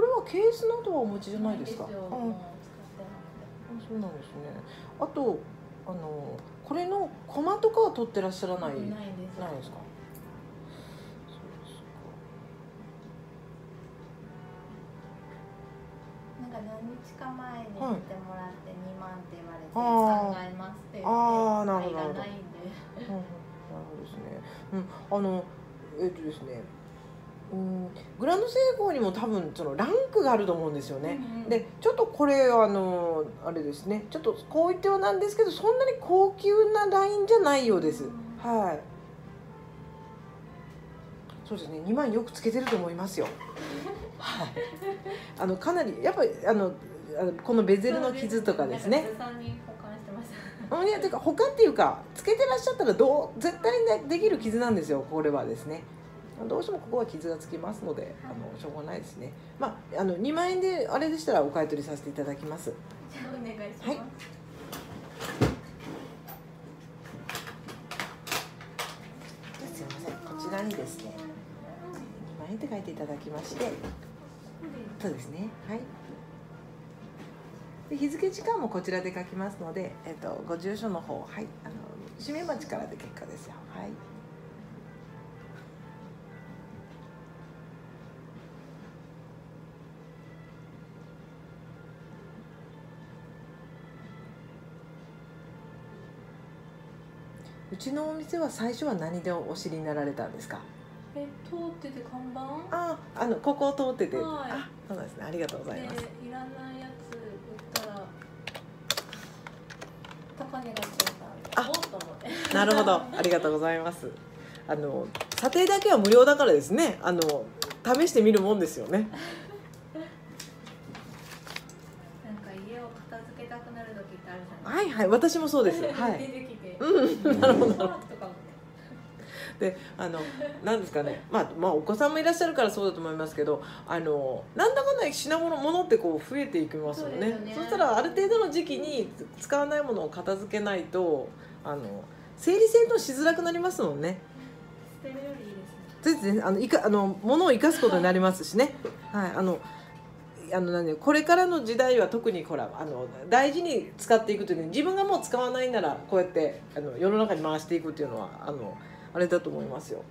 かケースなどはお持ちじゃないですか？すよ。あそうなんですね。あとあのこれのコマとかは取ってらっしゃらなない？いないんです。ないですか？なんか何日か前に見てはいもらって2万って言われて考えますって言ってあーなるほどいなるほどですね。うん。あのえっとですねうん。グランドセイコーにも多分そのランクがあると思うんですよね、うんうんでちょっとこれあのあれですね。ちょっとこう言ってはなんですけどそんなに高級なラインじゃないようです、うん。はい。そうですね。2万よくつけてると思いますよ。はい。あのかなりやっぱりあのこのベゼルの傷とかですね。いやてか他っていうかつけてらっしゃったらどう絶対にねできる傷なんですよ。これはですねどうしてもここは傷がつきますのであのしょうがないですね。まああの2万円であれでしたらお買い取りさせていただきます。じゃあお願いします、はい。すいません。こちらにですね2万円って書いていただきまして。そうですね。はい。で日付時間もこちらで書きますので、えっとご住所の方はい。あの締め町からで結果ですよ。はいうちのお店は最初は何でお知りになられたんですか？え通ってて看板？ああのここを通ってて、はいあそうなんですねありがとうございますでいらないやつ売ったら高値がついたあなるほど、ありがとうございます。あの査定だけは無料だからですね。あの試してみるもんですよね。なんか家を片付けたくなる時ってあるじゃないはいはい、私もそうです。は出い。てきてうん、なるほど。で、あのなんですかね。まあまあお子さんもいらっしゃるからそうだと思いますけど、あのなんだかんだ品物物ってこう増えていきますよね。そねそしたらある程度の時期に使わないものを片付けないと、あの整理整頓しづらくなりますもんね。捨てるよりいいですねあのいかあの物を生かすことになりますしね。はい、あの。あのなんこれからの時代は特にほらあの大事に使っていくというね自分がもう使わないならこうやってあの世の中に回していくっていうのはあのあれだと思いますよ。